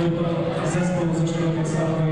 Był to zespół ze szkoły podstawowej.